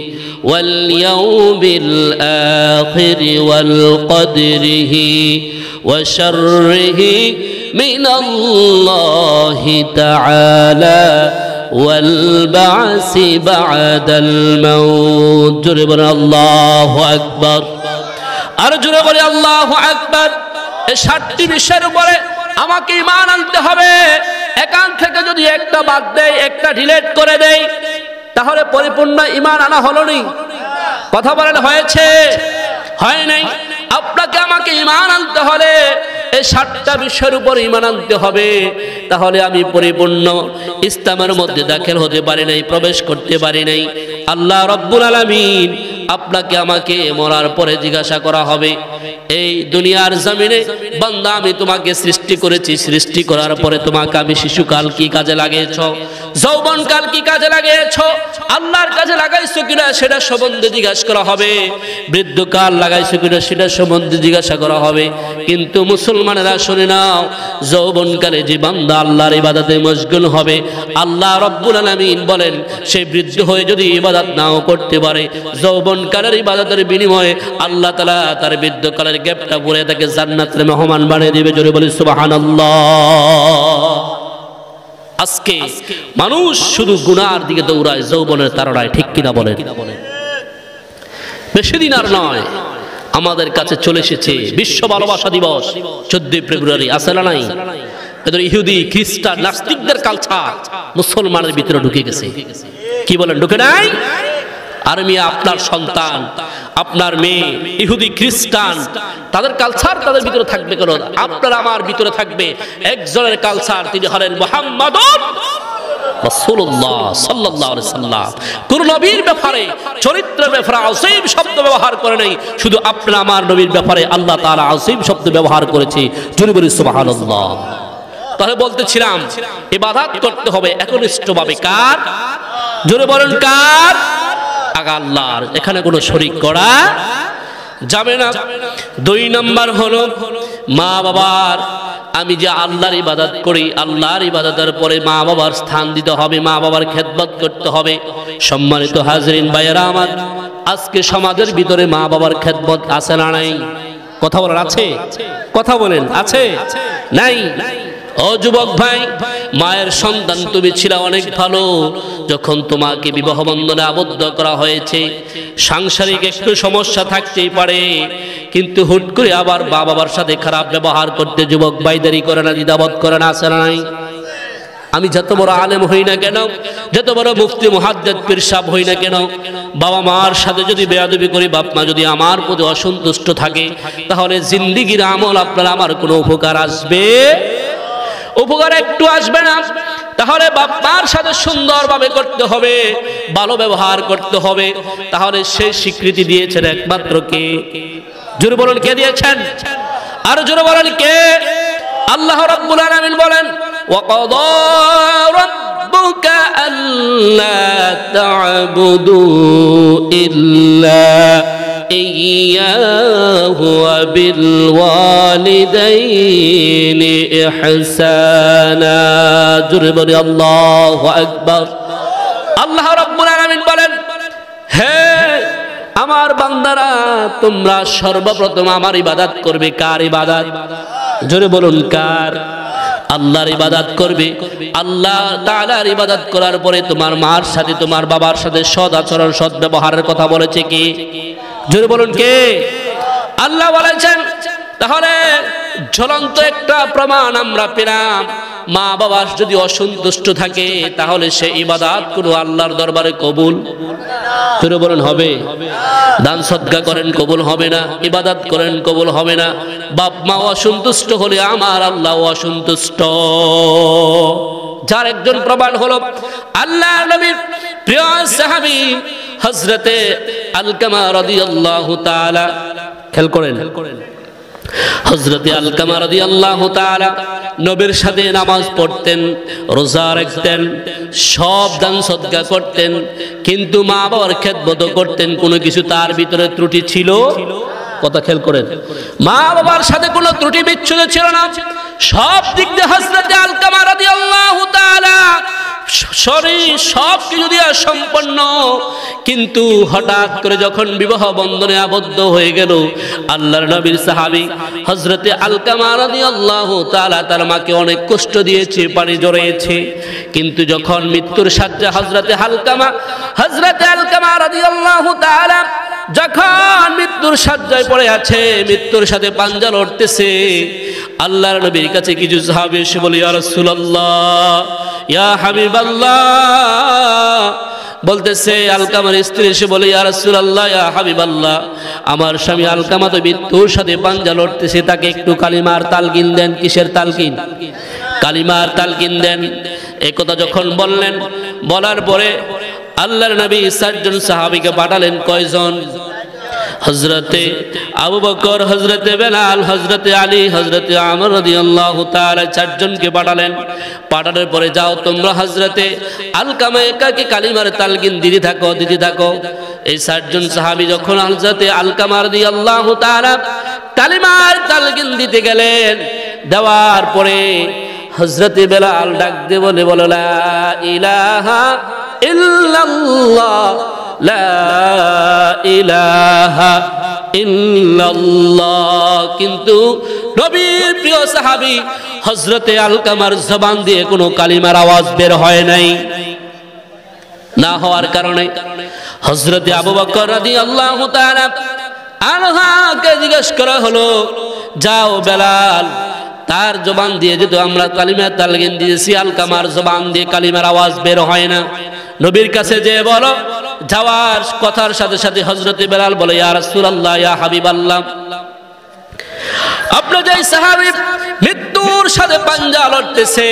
واليوم الآخر والقدره وشره من الله تعالى والبعث بعد الموت جرب الله أكبر আর জুড়ে বলে আল্লাহ আকবার এই ষাটটি বিষয়ের উপরে আমাকে ইমান আনতে হবে একান থেকে যদি একটা বাদ দেয় একটা ডিলেট করে দেয় তাহলে পরিপূর্ণ ইমান আনা হলো নি কথা বলেন হয়েছে হয় নাই আপনাকে আমাকে ইমান আনতে হলে এই সাতটা বিষয়ের উপর ইমান আনতে হবে। তাহলে আমি পরিপূর্ণ। ইসলামের মধ্যে দাখিল হতে পারি নাই, প্রবেশ করতে পারি নাই। আল্লাহ রব্বুল আলমিন আপনাকে আমাকে মরার পরে জিজ্ঞাসা করা হবে। এই দুনিয়ার জমিনে বান্দা, আমি তোমাকে সৃষ্টি করেছি। সৃষ্টি করার পরে তোমাকে আমি শিশুকাল কি কাজে লাগিয়েছ? যৌবনকাল কি কাজে লাগিয়েছ? আল্লাহর কাজে লাগাইছো কিনা সেটা সম্বন্ধে জিজ্ঞাসা করা হবে। বৃদ্ধকাল লাগাইছো কিনা সেটা সম্বন্ধে জিজ্ঞাসা করা হবে। কিন্তু মুসলমানেরা শুনে নাও, যৌবনকালে যে বান্দা আল্লাহর ইবাদতে মশগুল হবে, আল্লাহ রব্বুল আলমিন বলেন, সে বৃদ্ধ হয়ে যদি ইবাদত নাও করতে পারে যৌবনকালের ইবাদতের বিনিময়ে আল্লাহ তালা তার বৃদ্ধকালের গ্যাপটা পরে তাকে জান্নাতের মেহমান বানিয়ে দিবে। জোরে বলি সুবাহান আজকে মানুষ শুধু গুনার দিকে দৌড়ায়, যৌবনের তারণায়, ঠিক কিনা বলেন? বেশি দিন আর নয়, আমাদের কাছে চলে এসেছে বিশ্ব ভালোবাসা দিবস। চোদ্দই ফেব্রুয়ারি, আছে না নাই? এদের ইহুদি, খ্রিস্টান, নাস্তিকদের কালচার মুসলমানের ভিতরে ঢুকে গেছে। কি বলেন, ঢুকে নাই? আর আপনার সন্তান, আপনার মেয়ে, ইহুদি খ্রিস্টান, তাদের কালচার তাদের ভিতরে থাকবে কেন আপনার আমার ভিতরে থাকবে একজনের কালচার তিনি হলেন মোহাম্মদ কোন নবীর ব্যাপারে, চরিত্রের ব্যাপারে শব্দ ব্যবহার করে নাই। শুধু আপনার আমার নবীর ব্যাপারে আল্লাহ তারা আসিম শব্দ ব্যবহার করেছে। তাহলে বলতেছিলাম, ইবাদত করতে হবে একনিষ্ঠভাবে। কার? জোরে বলেন, কার? আগা আল্লাহর। এখানে কোনো শরিক করা যাবে না। দুই নাম্বার হলো মা বাবার। আমি যে আল্লাহর ইবাদত করি, আল্লাহর ইবাদতের পরে মা বাবার স্থান দিতে হবে, মা বাবার খেদমত করতে হবে। সম্মানিত হাজরিন, ভাইয়েরা আমার, আজকে সমাজের ভিতরে মা বাবার খেদমত আছে না নাই? কথা বলার আছে? কথা বলেন, আছে? নাই? ও যুবক ভাই মায়ের সন্তান তুমি ছিল অনেক ভালো। যখন তোমাকে বিবাহ বন্ধনে আবদ্ধ করা হয়েছে, সাংসারিক একটু সমস্যা থাকতেই পারে। কিন্তু হুট করে আবার মা বাবার সাথে খারাপ ব্যবহার করতে যুবক বাইদারি করে না, দ্বিধাবোধ করে না আসে নাই? আমি যত বড় আলেম হই না কেন, যত বড় মুফতি মহাদ্দেদ পিরসাব হই না কেন, বাবা মার সাথে যদি বেয়াদবি করি, বাপ মা যদি আমার প্রতি অসন্তুষ্ট থাকে, তাহলে জিন্দিগির আমল আপনার, আমার কোনো উপকার আসবে উপকার একটু আসবে না। তাহলে বাবার সাথে সুন্দরভাবে করতে হবে, ভালো ব্যবহার করতে হবে। তাহলে সেই স্বীকৃতি দিয়েছেন একমাত্র কে? জোরে বলেন, কে দিয়েছেন? আর জোরে বলেন, কে? আল্লাহ রাব্বুল আলামিন বলেন ওয়াকাদা রাব্বুকা আল্লা তা'বুদু ইল্লা إياه وبالوالدين إحسانا جربني الله أكبر আল্লাহ রব্বুল আলামিন বলেন হে আমার বান্দারা তোমরা সর্বপ্রথম আমার ইবাদত করবে কার ইবাদত জোরে বলুন কার আল্লাহর ইবাদত করবে আল্লাহ তাআলার ইবাদত করার পরে তোমার মার সাথে তোমার বাবার সাথে সদ আচরণ সদ ব্যবহারের কথা বলেছে কি জোরে বলুন কে? আল্লাহ বলেছেন, তাহলে ঝলন্ত একটা প্রমাণ আমরা পেলাম। মা বাবা যদি অসন্তুষ্ট থাকে, তাহলে সে ইবাদাত কোনো আল্লাহর দরবারে কবুল। ফিরে বলেন, হবে। দান সদ্গা করেন, কবুল হবে না। ইবাদাত করেন, কবুল হবে না। বাপ মা অসন্তুষ্ট হলে আমার আল্লাহ অসন্তুষ্ট। যার একজন প্রমাণ হলো আল্লাহ নবীর প্রিয় সাহাবী হজরতে আলকামা রাদিয়াল্লাহু তাআলা খেল করেন। হজরতে আলকামা রাদি আল্লাহ তালা নবীর সাথে নামাজ পড়তেন, রোজা রাখতেন, সব দান সদ্গা করতেন, কিন্তু মা বাবার খেদবত করতেন, কোনো কিছু তার ভিতরে ত্রুটি ছিল? কথা খেল করেন। মা বাবার সাথে কোনো ত্রুটি বিচ্ছুদ ছিল না। সব দিক দিয়ে হজরতে আলকামা রাদি আল্লাহ শরীর সব কিছু দিয়ে সম্পন্ন। কিন্তু হঠাৎ করে যখন বিবাহ বন্ধনে আবদ্ধ হয়ে গেল, আল্লাহর নবীর সাহাবি হজরতে আলকামা রাদি আল্লাহ তালা তার মাকে অনেক কষ্ট দিয়েছে, পানি জড়িয়েছে। কিন্তু যখন মৃত্যুর সাজ্জা হজরতে হালকামা হজরতে আলকামা রাদি আল্লাহ তালা যখন মৃত্যুর সাজ্জায় পড়ে আছে, মৃত্যুর সাথে পাঞ্জা লড়তেছে, আল্লাহর নবীর কাছে কিছু সাহাবি এসে বলি আর ইয়া হাবিবাল্লাহ। বলতেছে আলকামার স্ত্রী এসে বলে, ইয়া রাসূলুল্লাহ, ইয়া হাবিবাল্লাহ, আমার স্বামী আলকামা তো মৃত্যুর সাথে পাঞ্জা লড়তেছে, তাকে একটু কালিমার তালকিন দেন। কিসের তালকিন? কালিমার তালকিন দেন। এই কথা যখন বললেন, বলার পরে আল্লাহর নবী চারজন সাহাবিকে পাঠালেন কয়জন? হজরতে আবু বকর হজরতে বেলাল হজরতে আলী হজরতে আমর রদি আল্লাহ চারজনকে পাঠালেন। পাঠানোর পরে যাও তোমরা হজরতে আলকামা একাকে কালিমার তালকিন দিদি থাকো দিদি থাকো। এই চারজন সাহাবি যখন হজরতে আলকামার দি আল্লাহ তারা কালিমার তালকিন দিতে গেলেন, দেওয়ার পরে হজরতে বেলাল ডাক দে বলে, বলো ইলাহা ইল্লাল্লাহ। লা ইলাহা ইল্লাল্লাহ। কিন্তু নবীর প্রিয় সাহাবী হযরতে আলকামার জবান দিয়ে কোনো কালিমার আওয়াজ বের হয় নাই। না হওয়ার কারণে হযরতে আবু বকর রাদিয়াল্লাহু তাআলা আনহাকে জিজ্ঞেস করা হলো, যাও বেলাল, তার জবান দিয়ে যেহেতু আমরা কালিমার তালগিন দিয়েছি, আলকামার জবান দিয়ে কালিমার আওয়াজ বের হয় না। নবীর কাছে যে বলো যাওয়ার কথার সাথে সাথে হজরতে বেলাল বলে, ইয়া রাসূলুল্লাহ, ইয়া হাবিবাল্লাহ আপনার যে সাহাবী মৃত্যুর সাথে পাঞ্জা লড়তেছে,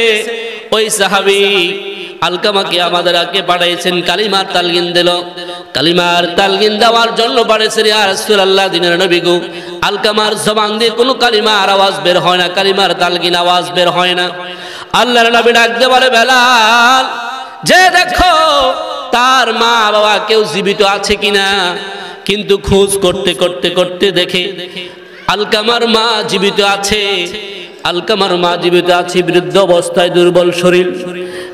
ওই সাহাবী আলকামাকে আমাদের আগে পাঠাইছেন, কালিমার তালগিন দিল। কালিমার তালগিন দেওয়ার জন্য পাঠাইছেন, ইয়া রাসূলুল্লাহ, দিনের নবী গো, আলকামার জবান দিয়ে কোনো কালিমার আওয়াজ বের হয় না, কালিমার তালগিন আওয়াজ বের হয় না। আল্লাহর নবী ডাক বলে, বেলাল, যে দেখো তার মা বাবা কেউ জীবিত আছে কিনা? কিন্তু খোঁজ করতে করতে করতে দেখে আলকামার মা জীবিত আছে। আলকামার মা জীবিত আছে বৃদ্ধ অবস্থায় দুর্বল শরীর।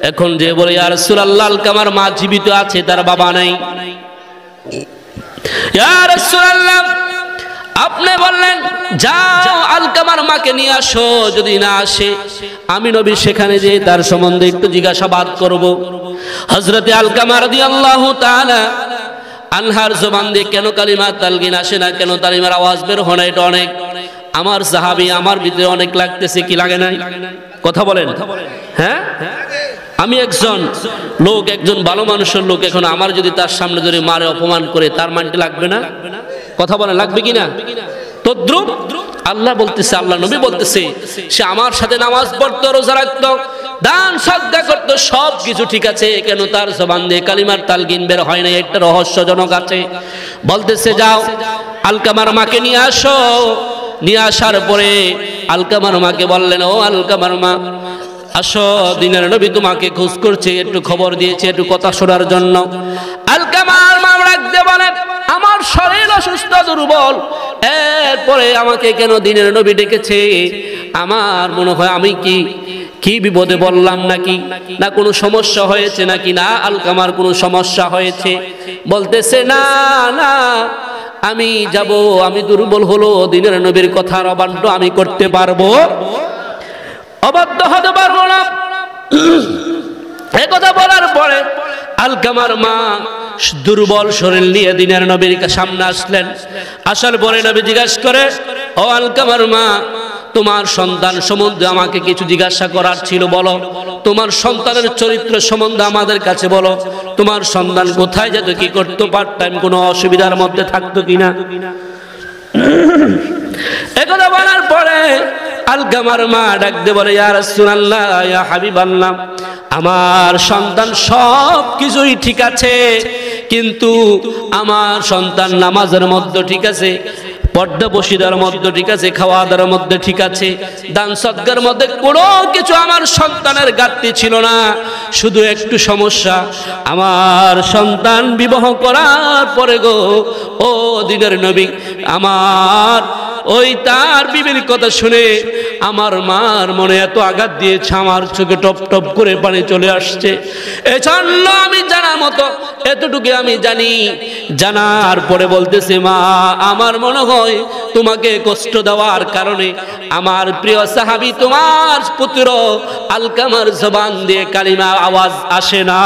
এখন যে বলে আর সুরাল্লাহ আলকামার মা জীবিত আছে, তার বাবা নাই। আপনি বললেন, যাও আলকামার মাকে নিয়ে আসো, যদি না আসে। আমি নবী সেখানে যে তার সম্বন্ধে একটু জিজ্ঞাসাবাদ করব। হজরতে আলকামার দি আল্লাহ আনহার জবান দিয়ে, কেন কালিমা তালগিন আসে না? কেন তালিমার আওয়াজ বের হয় না? এটা অনেক। আমার সাহাবি আমার ভিতরে অনেক লাগতেছে, কি লাগে নাই? কথা বলেন। হ্যাঁ? আমি একজন লোক, একজন ভালো মানুষের লোক, এখন আমার যদি তার সামনে ধরে মারে, অপমান করে, তার মানটি লাগবে না? কথা বলে, লাগবে কিনা? তদ্রুপ আল্লাহ বলতেছে, আল্লাহ নবী বলতেছে, সে আমার সাথে নামাজ পড়তো, রোজা রাখতো, দান সদ্গা করতো সব কিছু ঠিক আছে, কেন তার জবান দিয়ে কালিমার তালগিন বের হয় না একটা রহস্যজনক আছে। বলতেছে, যাও, আলকামার মাকে নিয়ে আসো। নিয়ে আসার পরে আলকামার মাকে বললেন, ও আলকামার মা, আসো, দিনের নবী তোমাকে খোঁজ করছে, একটু খবর দিয়েছে, একটু কথা শোনার জন্য। আলকামার মা রাখতে বলে আমার শরীর অসুস্থ, দুর্বল। এরপরে আমাকে কেন দিনের নবী ডেকেছে? আমার মনে হয় আমি কি কি বিপদে বললাম নাকি? না কোনো সমস্যা হয়েছে নাকি? না আলকামার কোনো সমস্যা হয়েছে? বলতেছে, না না, আমি যাব, আমি দুর্বল হলো, দিনের নবীর কথার অবাধ্য আমি করতে পারব। অবাধ্য হতে পারব না। কথা বলার পরে আলকামার মা দুর্বল শরীর নিয়ে দিনের নবীর সামনে আসলেন। আসার পরে নবী জিজ্ঞাসা করে, ও আলকামার মা, তোমার সন্তান সম্বন্ধে আমাকে কিছু জিজ্ঞাসা করার ছিল বলো। তোমার সন্তানের চরিত্র সম্বন্ধে আমাদের কাছে বলো। তোমার সন্তান কোথায় যেত, কি করতো পার্ট টাইম কোনো অসুবিধার মধ্যে থাকতো কিনা? একথা বলার পরে আলকামার মা ডাকতে বলে ইয়ার সুনাল্লাহ ইয়া হাবিব আল্লাহ আমার সন্তান সব কিছুই ঠিক আছে, কিন্তু আমার সন্তান নামাজের মধ্যে ঠিক আছে পর্দা বসিদার মধ্যে, ঠিক আছে খাওয়া দাওয়ার মধ্যে, ঠিক আছে, দান সদ্গার মধ্যে কোনো কিছু আমার সন্তানের ঘাটতি ছিল না। শুধু একটু সমস্যা, আমার সন্তান বিবাহ করার পরে গো, ও দিনের নবী, আমার ওই তার বিবির কথা শুনে আমার মার মনে এত আঘাত দিয়েছে, আমার চোখে টপ টপ করে পানি চলে আসছে। এজন্য আমি জানা মতো, এতটুকু আমি জানি। জানার পরে বলতেছে, মা, আমার মনে হয় তোমাকে কষ্ট দেওয়ার কারণে আমার প্রিয় সাহাবি তোমার পুত্র আলকামার জবান দিয়ে কালিমা আওয়াজ আসে না।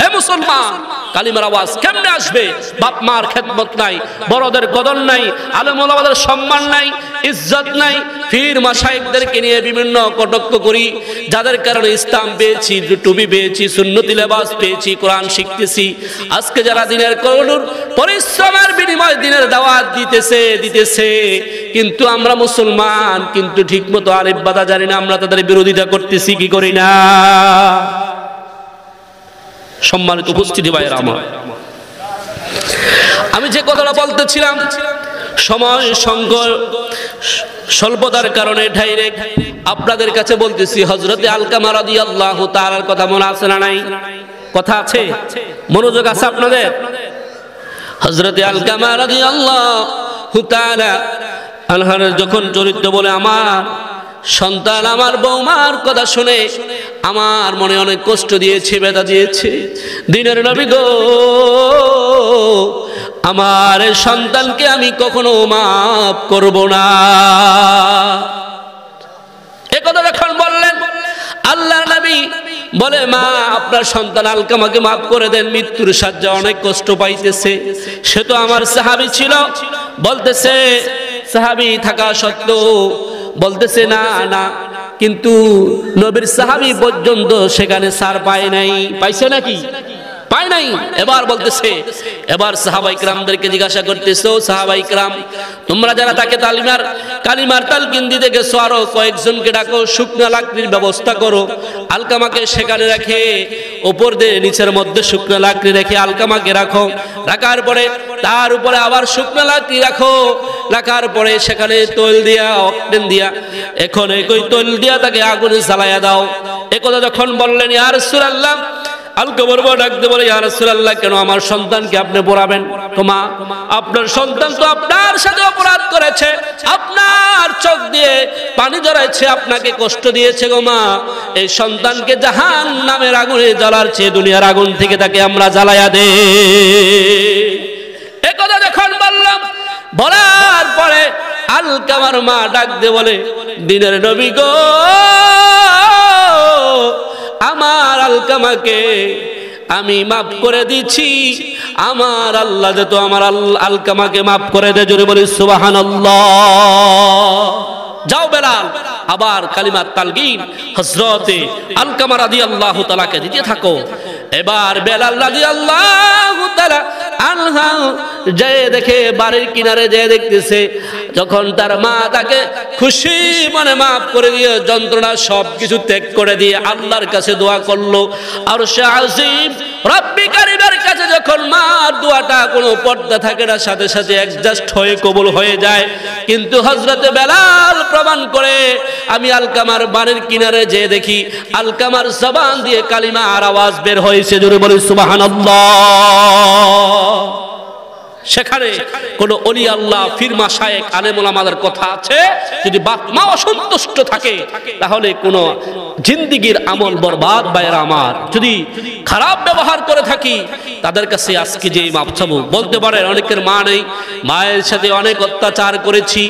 হে মুসলমান, কালিমার আওয়াজ কেমনে আসবে? বাপ মার খেদমত নাই, বড়দের কদর নাই, আলমুলামাদের সম্মান নাই, ইজ্জত নাই। ফির মাসাইকদেরকে নিয়ে বিভিন্ন কটক্ষ করি, যাদের কারণে ইসলাম পেয়েছি, টুপি পেয়েছি, সুন্নতি লেবাস পেয়েছি, কোরআন শিখতেছি। আজকে যারা দিনের করুন পরিশ্রমের বিনিময় দিনের দাওয়াত দিতেছে দিতেছে। কিন্তু আমরা মুসলমান, কিন্তু ঠিকমতো আলিফ বাদা জানি না, আমরা তাদের বিরোধিতা করতেছি, কি করি না? সম্মানিত উপস্থিতি ভাইয়ের আমার। আমি যে কথাটা বলতেছিলাম, সময় সংকট, স্বল্পতার কারণে ডাইরেক্ট আপনাদের কাছে বলতেছি হজরতে আলকামা রাদি আল্লাহ তার কথা মনে আছে না নাই? কথা আছে? মনোযোগ আছে আপনাদের? হজরতে আলকামা রাদি আল্লাহ হুতারা আনহারের যখন চরিত্র বলে, আমার সন্তান আমার বৌমার কথা শুনে আমার মনে অনেক কষ্ট দিয়েছে বেদা দিয়েছে। দিনের নবী গো, আমার সন্তানকে আমি কখনো মাফ করব না। এ কথা যখন বললেন আল্লাহ নবী বলে, মা, আপনার সন্তান আলকামাকে মাফ করে দেন, মৃত্যুর সাজ্জা অনেক কষ্ট পাইতেছে। সে তো আমার সাহাবি ছিল। বলতেছে, সাহাবি থাকা সত্ত্বেও বলতেছে, না না। কিন্তু নবীর সাহাবি পর্যন্ত সেখানে সার পায় নাই। পাইছে নাকি? পায় নাই। এবার বলতেছে, এবার সাহাবাই ক্রামদেরকে জিজ্ঞাসা করতেছো সাহাবাই ক্রাম, তোমরা যারা তাকে তালিমার, কালিমার তালকিন দিতে গেছো আরও কয়েকজনকে ডাকো, শুকনা লাকড়ির ব্যবস্থা করো, আলকামাকে সেখানে রাখে, ওপর দিয়ে নিচের মধ্যে শুকনা লাকড়ি রেখে আলকামাকে রাখো, রাখার পরে তার উপরে আবার শুকনা লাকড়ি রাখো, রাখার পরে সেখানে তৈল দিয়া, অক্টেন দিয়া, এখন একই তৈল দিয়া তাকে আগুনে জ্বালাইয়া দাও। একথা যখন বললেন আর সুরাল্লাহ আলকে বলব, ডাকতে বলে, ইয়া রাসূলুল্লাহ, কেন আমার সন্তানকে আপনি পড়াবেন? তোমা আপনার সন্তান তো আপনার সাথে অপরাধ করেছে। আপনার চোখ দিয়ে পানি জড়াইছে আপনাকে কষ্ট দিয়েছে গো মা। এই সন্তানকে জাহান নামের আগুনে জ্বালার চেয়ে দুনিয়ার আগুন থেকে তাকে আমরা জ্বালায়া দে একথা যখন বললাম, বলার পরে আলকামার মা ডাক দে বলে, দিনের নবী গো আমার আলকামাকে আমি মাফ করে দিচ্ছি। আমার আল্লাহ যে তো আমার আলকামাকে মাফ করে দে জোরে বলি সুবাহান যাও বেলাল, আবার কালিমার তালগিন হজরতে আলকামা রাদি আল্লাহ তালাকে দিতে থাকো। এবার বেলাল রাদি আল্লাহ আনহা যে দেখে বাড়ির কিনারে যে দেখতেছে যখন তার মা তাকে খুশি মনে মাফ করে দিয়ে যন্ত্রণা সব কিছু ত্যাগ করে দিয়ে আল্লাহর কাছে দোয়া করল, আর সে আজিম রব্বি কারিমের কাছে যখন মার দোয়াটা কোনো পর্দা থাকে না, সাথে সাথে অ্যাডজাস্ট হয়ে, কবুল হয়ে যায়। কিন্তু হজরতে বেলাল প্রমাণ করে, আমি আলকামার বাড়ির কিনারে যে দেখি, আলকামার জবান দিয়ে কালিমা আর আওয়াজ বের হয়েছে। জোরে বলি, সুবহানাল্লাহ। সেখানে কোন অলি আল্লাহ, ফিরমা শায়েক আলেমুল আমাদের কথা আছে। যদি বাপ মা অসন্তুষ্ট থাকে, তাহলে কোন জিন্দিগির আমল বরবাদ বাইর আমার। যদি খারাপ ব্যবহার করে থাকি, তাদের কাছে আজকে যে মাপ চাবো বলতে পারেন অনেকের মা নেই, মায়ের সাথে অনেক অত্যাচার করেছি,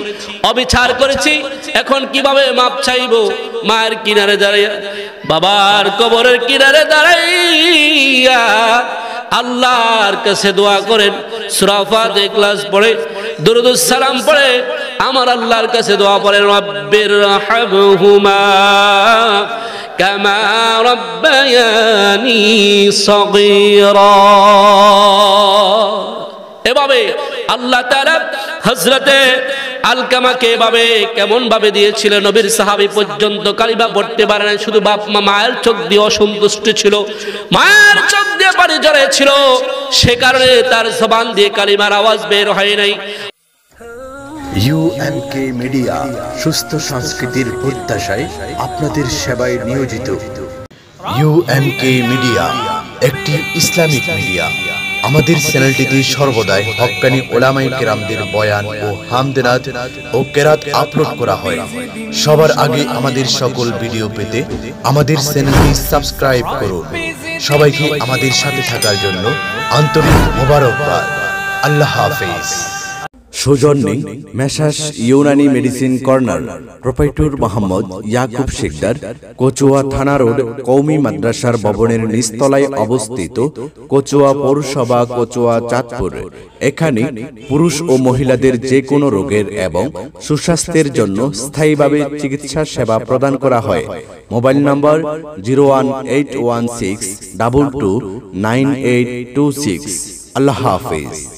অবিচার করেছি, এখন কীভাবে মাপ চাইব? মায়ের কিনারে দাঁড়াইয়া, বাবার কবরের কিনারে দাঁড়াইয়া আল্লাহর কাছে দোয়া করেন সুরাফাত ক্লাস পড়ে দুরুদুস সালাম পড়ে, আমার আল্লাহর কাছে দোয়া পড়েন রব্বির রাহমহুমা কামা রব্বায়ানি সগীরা। এভাবে আল্লাহ তাআলা হযরতে আলকামাকে এভাবে কেমন ভাবে দিয়েছিলেন নবীর সাহাবি পর্যন্ত কালিমা পড়তে পারে না শুধু বাপ মা, মায়ের চোখ দিয়ে অসন্তুষ্ট ছিল, মায়ের চোখ দিয়ে পানি ছিল সে কারণে তার জবান দিয়ে কালিমার আওয়াজ বের হয় নাই। ইউএমকে মিডিয়া সুস্থ সংস্কৃতির প্রত্যাশায় আপনাদের সেবায় নিয়োজিত। ইউএমকে মিডিয়া একটি ইসলামিক মিডিয়া আমাদের চ্যানেলটিতে সর্বদাই হক্কানি ওলামাই কেরামদের বয়ান ও হামদেনাদ ও কেরাত আপলোড করা হয়। সবার আগে আমাদের সকল ভিডিও পেতে আমাদের চ্যানেলটি সাবস্ক্রাইব করুন। সবাইকে আমাদের সাথে থাকার জন্য আন্তরিক মোবারকবাদ। আল্লাহ হাফেজ। সৌজন্যে messrs Unani medicine corner proprietor Mohammad Yakub Shekhdar Kachua থানা রোড কৌমি মাদ্রাসার ভবনের নিস্তলায় অবস্থিত কচুয়া পৌরসভা কচুয়া চাঁদপুর এখানে পুরুষ ও মহিলাদের যে কোনো রোগের এবং সুস্বাস্থ্যের জন্য স্থায়ীভাবে চিকিৎসা সেবা প্রদান করা হয়। Mobile number zero one eight one six double two nine eight two six. Allah হাফিজ।